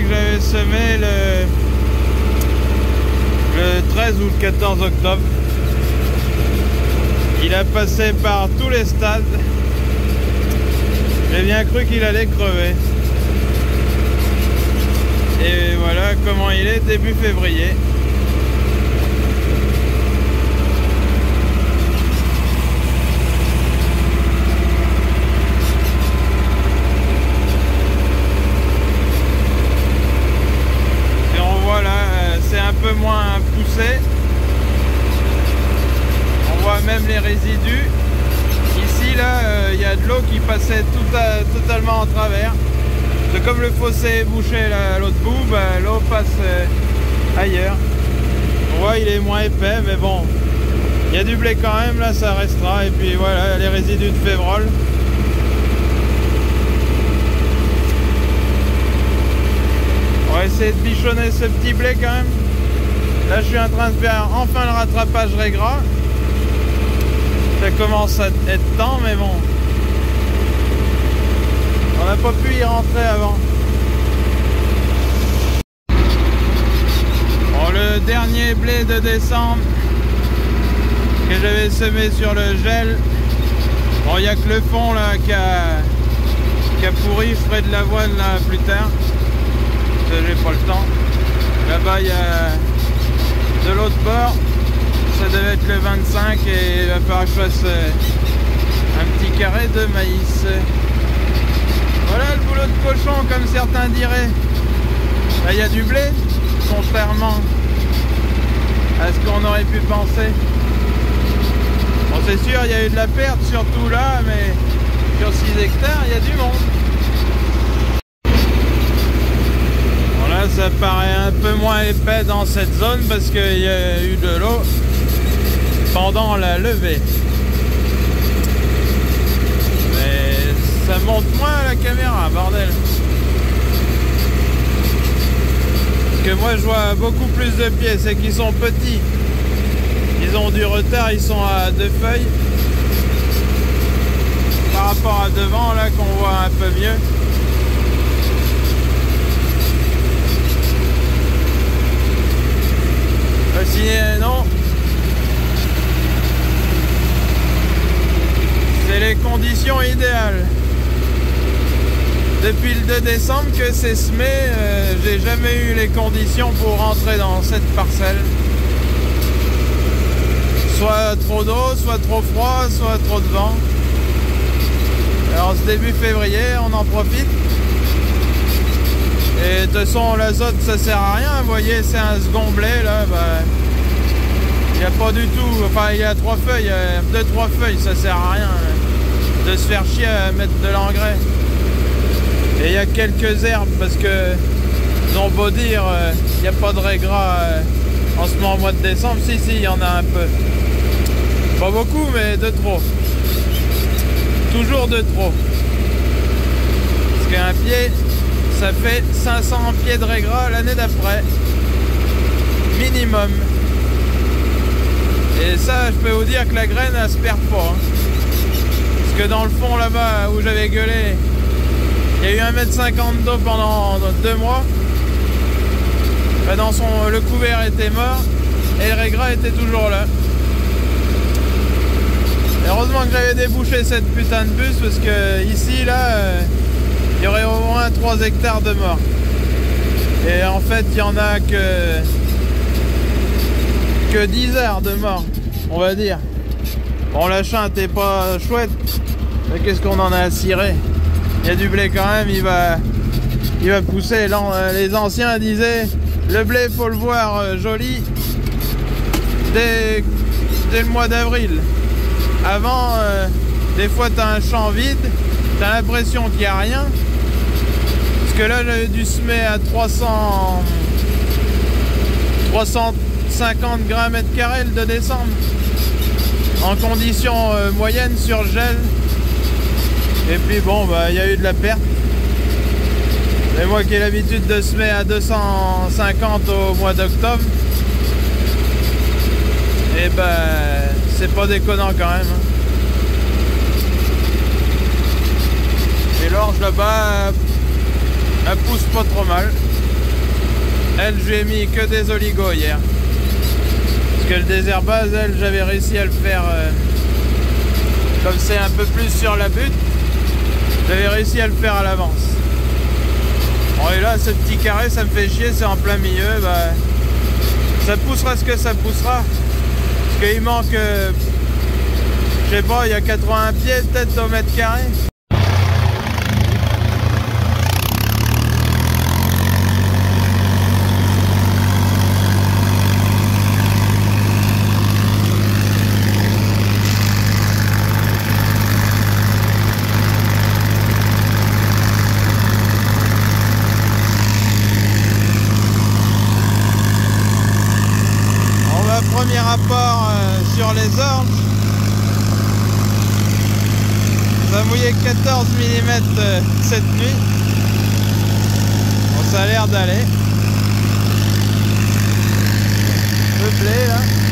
que j'avais semé le 13 ou le 14 octobre. Il a passé par tous les stades. J'ai bien cru qu'il allait crever. Et voilà comment il est début février. Et on voit là, euh, c'est un peu moins poussé. On voit même les résidus. Ici, là, euh, il y a de l'eau qui passait tout à- totalement en travers. C'est comme le fossé est bouché à l'autre bout, bah, l'eau passe euh, ailleurs. On voit il est moins épais, mais bon, il y a du blé quand même, là ça restera. Et puis voilà, les résidus de févrole. On va essayer de bichonner ce petit blé quand même. Là je suis en train de faire enfin le rattrapage régras. Ça commence à être temps, mais bon. On n'a pas pu y rentrer avant. Bon, le dernier blé de décembre que j'avais semé sur le gel. Bon, il n'y a que le fond là qui a, qui a pourri. Je de l'avoine là plus tard. J'ai pas le temps. Là-bas, il y a de l'autre bord. Ça devait être le 25 et il va euh, un petit carré de maïs. Voilà le boulot de cochon, comme certains diraient. Là, il y a du blé, contrairement à ce qu'on aurait pu penser. Bon, c'est sûr, il y a eu de la perte, surtout là, mais sur 6 hectares, il y a du monde. Là, ça paraît un peu moins épais dans cette zone parce qu'il y a eu de l'eau pendant la levée. Mais ça monte moins à la caméra, bordel. Que moi je vois beaucoup plus de pieds, c'est qu'ils sont petits. Ils ont du retard, ils sont à deux feuilles. Par rapport à devant, là qu'on voit un peu mieux. Sinon, c'est les conditions idéales. Depuis le 2 décembre que c'est semé, euh, j'ai jamais eu les conditions pour rentrer dans cette parcelle. Soit trop d'eau, soit trop froid, soit trop de vent. Alors ce début février, on en profite. Et de toute façon, l'azote, ça sert à rien. Vous voyez, c'est un second blé, là. bah, il n'y a pas du tout, enfin il y a trois feuilles, euh, deux trois feuilles, ça sert à rien de se faire chier à mettre de l'engrais. Et il y a quelques herbes parce que ils ont beau dire euh, il n'y a pas de régras euh, en ce moment au mois de décembre, si si il y en a un peu. Pas beaucoup mais de trop. Toujours de trop. Parce qu'un pied, ça fait 500 pieds de régras l'année d'après. Minimum. Et ça, je peux vous dire que la graine, elle se perd pas. hein. Que dans le fond, là-bas, où j'avais gueulé, il y a eu 1m50 d'eau pendant deux mois. Ben, Dans le couvert était mort et le régras était toujours là. Heureusement que j'avais débouché cette putain de bus parce que ici, là, euh, il y aurait au moins 3 hectares de morts. Et en fait, il y en a que que 10 heures de mort, on va dire. Bon, la chinte est pas chouette, mais qu'est-ce qu'on en a à cirer Il y a du blé quand même, il va, pousser. Euh, Les anciens disaient, le blé, faut le voir euh, joli dès, le mois d'avril. Avant, euh, des fois, tu as un champ vide, tu as l'impression qu'il n'y a rien. Parce que là, dû semer à 300... 350 grammes mètre carré 2 décembre. En conditions euh, moyennes sur gel. Et puis bon, bah il y a eu de la perte. Et moi qui ai l'habitude de semer à 250 au mois d'octobre, et ben c'est pas déconnant quand même. hein. Et l'orge là-bas, elle pousse pas trop mal. Elle, je lui ai mis que des oligos hier. Que le désherbage, elle, j'avais réussi à le faire euh, comme c'est un peu plus sur la butte. J'avais réussi à le faire à l'avance. Bon, et là, ce petit carré, ça me fait chier, c'est en plein milieu. Bah, ça poussera ce que ça poussera. Parce qu'il manque, euh, je sais pas, il y a 80 pieds peut-être au mètre carré. Rapport euh, sur les orges. Ça a mouillé 14 mm cette nuit. Bon, ça a l'air d'aller. Le blé là.